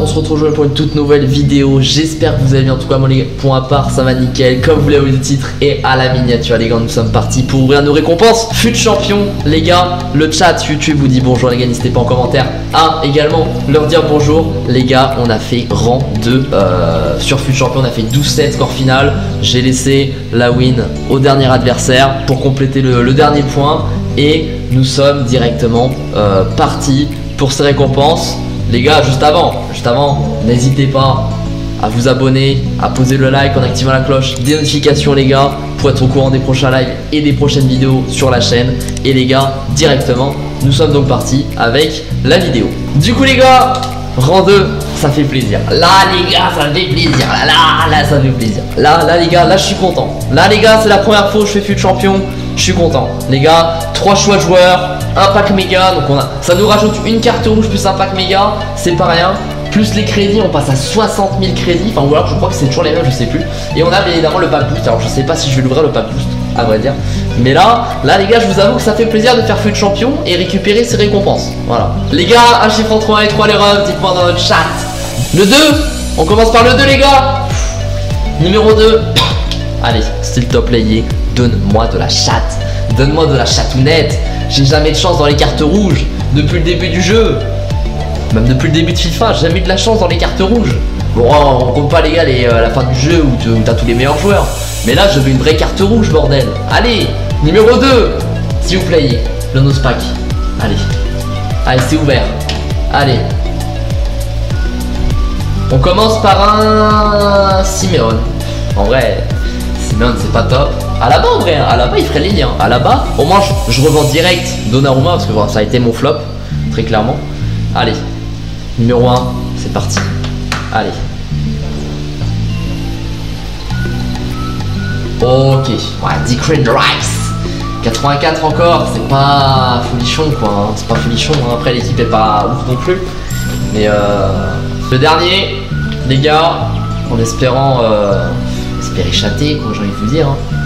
on se retrouve aujourd'hui pour une toute nouvelle vidéo. J'espère que vous allez bien. En tout cas, moi, les points part, ça va nickel. Comme vous l'avez vu le titre et à la miniature, les gars, nous sommes partis pour ouvrir nos récompenses. Fut champion, les gars. Le chat YouTube vous dit bonjour, les gars. N'hésitez pas en commentaire à également leur dire bonjour. Les gars, on a fait rang 2 euh, sur Fut champion. On a fait 12-7 score final. J'ai laissé la win au dernier adversaire pour compléter le, dernier point. Et nous sommes directement euh, partis pour ces récompenses. Les gars, juste avant, juste avant, n'hésitez pas à vous abonner, à poser le like en activant la cloche des notifications les gars pour être au courant des prochains lives et des prochaines vidéos sur la chaîne. Et les gars, directement, nous sommes donc partis avec la vidéo. Du coup les gars, rang 2, ça fait plaisir. Là les gars, ça fait plaisir. Là, là, là, ça fait plaisir. Là, là les gars, là je suis content. Là les gars, c'est la première fois où je fais fut champion. Je suis content. Les gars, trois choix de joueurs, un pack méga, donc on a, ça nous rajoute une carte rouge plus un pack méga, c'est pas rien. Plus les crédits, on passe à 60 000 crédits, enfin ou je crois que c'est toujours les mêmes, je sais plus. Et on a bien évidemment le pack boost, alors je sais pas si je vais l'ouvrir le pack boost, à vrai dire. Mais là, là les gars, je vous avoue que ça fait plaisir de faire feu de champion et récupérer ses récompenses. Voilà. Les gars, un chiffre entre 1 et 3 les refs, dites-moi dans notre chat. Le 2 On commence par le 2 les gars Numéro 2 Allez, s'il te plaît, donne-moi de la chatte. Donne-moi de la chatounette. J'ai jamais de chance dans les cartes rouges depuis le début du jeu. Même depuis le début de FIFA, j'ai jamais eu de la chance dans les cartes rouges. Bon, on compte pas les gars les, euh, la fin du jeu où t'as tous les meilleurs joueurs. Mais là, je veux une vraie carte rouge, bordel. Allez, numéro 2, s'il vous plaît, le nose pack. Allez, allez, c'est ouvert. Allez. On commence par un Simeon. En vrai, Simeon c'est pas top. À la bas en vrai, à la bas il ferait les liens. À la bas, au moins je, revends direct Donnarumma parce que ça a été mon flop, très clairement. Allez, numéro 1, c'est parti. Allez. Ok, ouais, Dick Rice. 84 encore, c'est pas folichon quoi, hein. c'est pas folichon, hein. après l'équipe est pas ouf non plus. Mais euh, le dernier, les gars, en espérant euh, espérer châter quoi, j'ai envie de vous dire. Hein.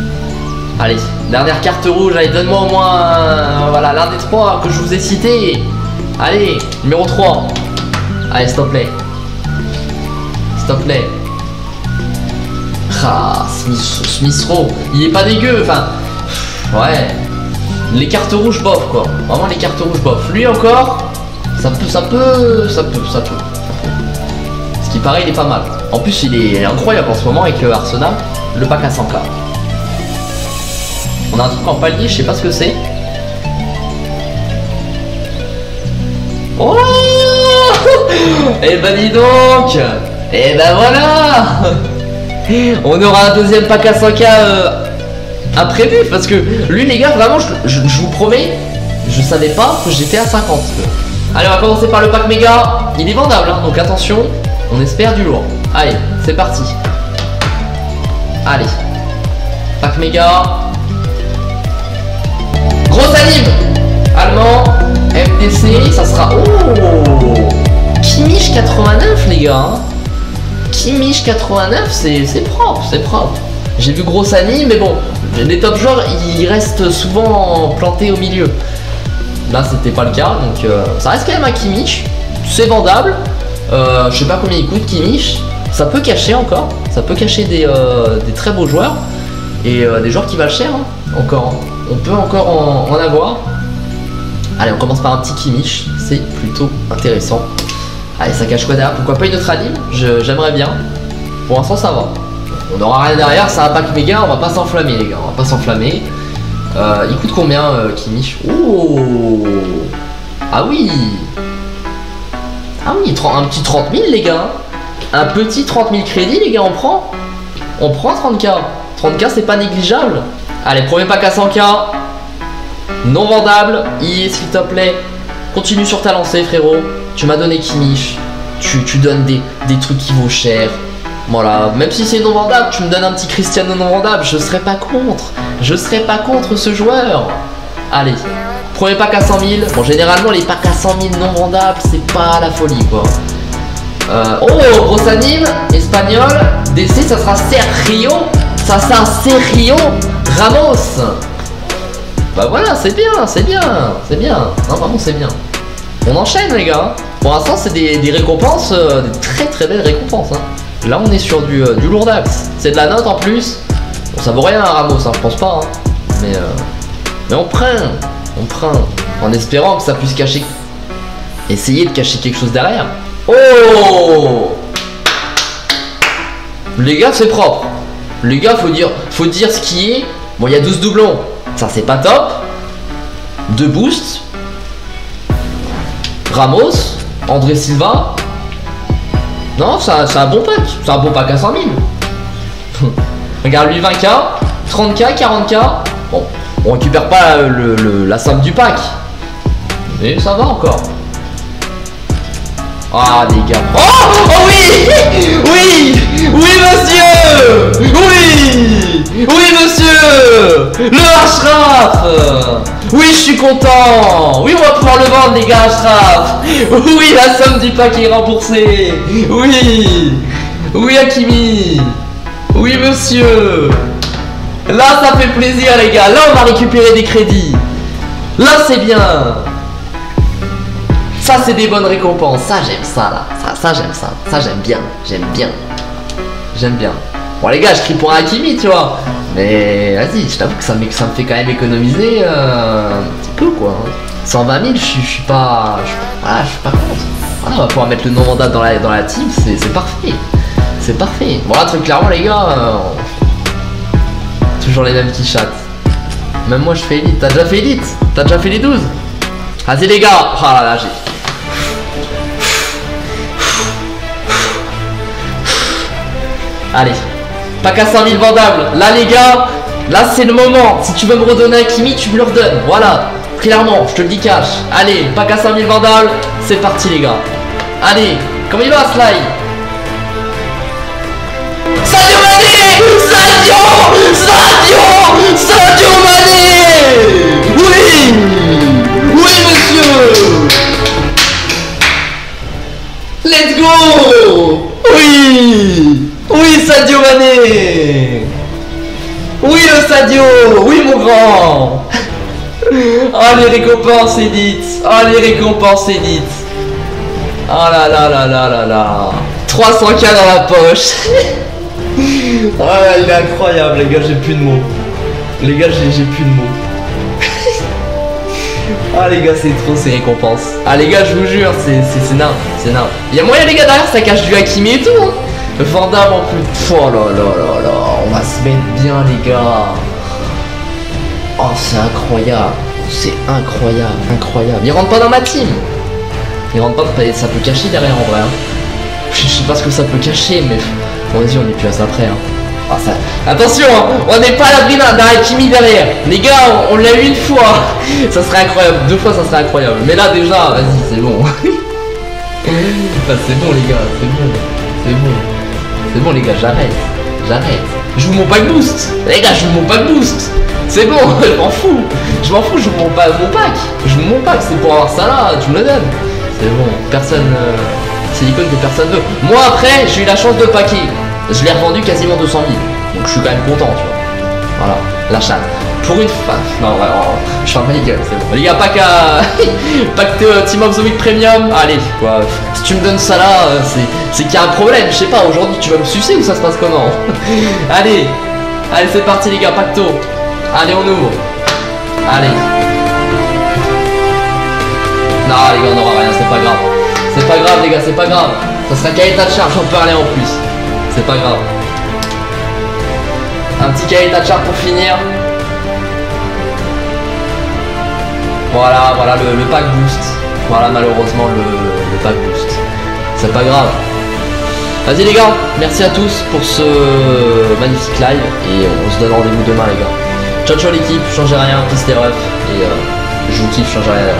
Allez, dernière carte rouge, allez, donne-moi au moins voilà, l'un des trois que je vous ai cités. Allez, numéro 3. Allez, stop play. Stop play. Ah, Smith, Smith Rowe. Il est pas dégueu, enfin. Ouais. Les cartes rouges bof quoi. Vraiment les cartes rouges bof. Lui encore, ça peut, ça peut, ça peut, ça peut. Ce qui paraît, il est pas mal. En plus, il est incroyable en ce moment avec le Arsenal. Le pack à 100k. On a un truc en palier, je sais pas ce que c'est. Oh Eh ben dis donc Eh ben voilà On aura un deuxième pack à 100k euh, imprévu parce que lui les gars vraiment je, vous promets je savais pas que j'étais à 50 Allez on va commencer par le pack méga. Il est vendable hein, donc attention On espère du lourd. Allez c'est parti. Allez. Pack méga Gros anime Allemand, FDC, ça sera... Oh Kimich 89 les gars hein. Kimich 89 c'est propre, c'est propre. J'ai vu gros anime mais bon, les top joueurs ils restent souvent plantés au milieu. Là c'était pas le cas, donc euh, ça reste quand même un Kimich. C'est vendable. Euh, je sais pas combien il coûte Kimich. Ça peut cacher encore. Ça peut cacher des, euh, très beaux joueurs. Et des joueurs qui valent cher hein, encore. Hein on peut encore en, avoir. Allez, on commence par un petit Kimich, c'est plutôt intéressant. Allez, ça cache quoi derrière? Pourquoi pas une autre anime? J'aimerais bien. Pour l'instant, ça va. On aura rien derrière, c'est un pack méga, on va pas s'enflammer, les gars, on va pas s'enflammer. Euh, il coûte combien, euh, Oh Ah oui Ah oui, un petit 30 000, les gars Un petit 30 000 crédits, les gars, on prend On prend 30k 30k, c'est pas négligeable Allez, premier pack à 100k. Non vendable. I, s'il te plaît. Continue sur ta lancée, frérot. Tu m'as donné Kimich. Tu, tu donnes des, des, trucs qui vaut cher. Voilà, même si c'est non vendable, tu me donnes un petit Cristiano non vendable, je serais pas contre. Je serais pas contre ce joueur. Allez, premier pack à 100 000. Bon, généralement, les packs à 100 000 non vendables, c'est pas la folie, quoi. Euh, oh, gros anime, espagnol. DC, ça sera Sergio. Ça sera Sergio Ramos Bah voilà, c'est bien, c'est bien, c'est bien. Non, vraiment, c'est bien. On enchaîne les gars. Pour l'instant c'est des, récompenses, euh, des très très belles récompenses. Hein. Là on est sur du, euh, du. C'est de la note en plus. Bon, ça vaut rien à Ramos, hein, je pense pas. Hein. Mais, euh, mais on prend, on prend. En espérant que ça puisse cacher... Essayer de cacher quelque chose derrière. Oh Les gars c'est propre. Les gars faut dire, faut dire ce qui est. Bon il y a 12 doublons. Ça c'est pas top. Deux boosts. Ramos. André Silva. Non, c'est un, bon pack. C'est un bon pack à 100 000. Regarde lui 20k, 30k, 40k. Bon, on récupère pas la somme du pack. Mais ça va encore. Ah les gars. Oh, oh oui Oui Oui monsieur. Oui Oui monsieur. Le Ashraf. Oui je suis content. Oui on va pouvoir le vendre les gars Ashraf. Oui la somme du paquet est remboursée. Oui Oui Akimi Oui monsieur. Là ça fait plaisir les gars. Là on va récupérer des crédits. Là c'est bien ça, c'est des bonnes récompenses. Ça, j'aime ça, là. Ça, ça j'aime ça. Ça, j'aime bien. J'aime bien. J'aime bien. Bon, les gars, je crie pour un Kimi, tu vois. Mais vas-y, je t'avoue que ça, me, fait quand même économiser euh, un petit peu, quoi. 120 000, je, suis pas. Je, voilà, je suis pas contre. Voilà, on va pouvoir mettre le nom mandat dans la, dans la team, c'est parfait. C'est parfait. Bon, là, très clairement, les gars, euh, toujours les mêmes qui chattent. Même moi, je fais élite. T'as déjà fait élite? T'as déjà fait les 12 Vas-y, les gars. Oh là là, j'ai. Allez. Pas qu'à 5000 vendables. Là, les gars, là, c'est le moment. Si tu veux me redonner un Kimi, tu me le redonnes. Voilà. Clairement, je te le dis cash. Allez, pas qu'à 5000 vendables. C'est parti, les gars. Allez, comment il va, Sly? Sadio Mané Sadio Sadio Oui! Oui, Sadio Mané! Oui, le Sadio! Oui, mon grand! Oh, les récompenses édites Oh, les récompenses édites Oh là là là là là là. 300k dans la poche. Oh il est incroyable, les gars, j'ai plus de mots. Les gars, j'ai plus de mots. Ah les gars c'est trop ces récompenses Ah les gars je vous jure c'est c'est nain C'est nain Y'a moyen les gars derrière ça cache du Hakimi et tout hein Vandame en plus. Oh là là là là. On va se mettre bien, les gars. Oh, c'est incroyable. C'est incroyable, incroyable. Il rentre pas dans ma team. Il rentre pas. Ça peut cacher derrière en vrai. Hein. Je sais pas ce que ça peut cacher, mais. Bon, vas-y, on est plus à ça près. Hein. Ah. Attention, hein. on n'est pas à l'abri d'un Kimi derrière. Les gars, on, l'a eu une fois. ça serait incroyable. Deux fois, ça serait incroyable. Mais là, déjà, vas-y, c'est bon. c'est bon, les gars, c'est bon. C'est bon. C'est bon les gars, j'arrête. J'arrête. Je vous mon pack boost. Les gars, je vous mon pack boost. C'est bon, je m'en fous. Je m'en fous, je vous mon, pack. Je vous mon pack, c'est pour avoir ça là, tu me le donnes. C'est bon, personne. Euh, c'est l'icône que personne veut. Moi après, j'ai eu la chance de paquer. Je l'ai revendu quasiment 200 000. Donc je suis quand même content, tu vois. Voilà, la chatte. Pour une fois. Non, vraiment, je suis en gueule, c'est bon. Les gars, pas qu'à. Pack Team of the Week Premium. Allez, quoi. Si tu me donnes ça là, euh, c'est qu'il y a un problème. Je sais pas, aujourd'hui tu vas me sucer ou ça se passe comment? Allez, allez, c'est parti, les gars, pacto. Allez, on ouvre. Allez. Non, les gars, on n'aura rien, c'est pas grave. C'est pas grave, les gars, c'est pas grave. Ça sera qu'à état de charge, peut aller en plus. C'est pas grave. Un petit cahier de charge pour finir. Voilà, voilà le, pack boost. Voilà malheureusement le, pack boost. C'est pas grave. Vas-y les gars, merci à tous pour ce magnifique live et on se donne rendez-vous demain les gars. Ciao ciao l'équipe, changez rien, piste et ref et euh, je vous kiffe, changez rien.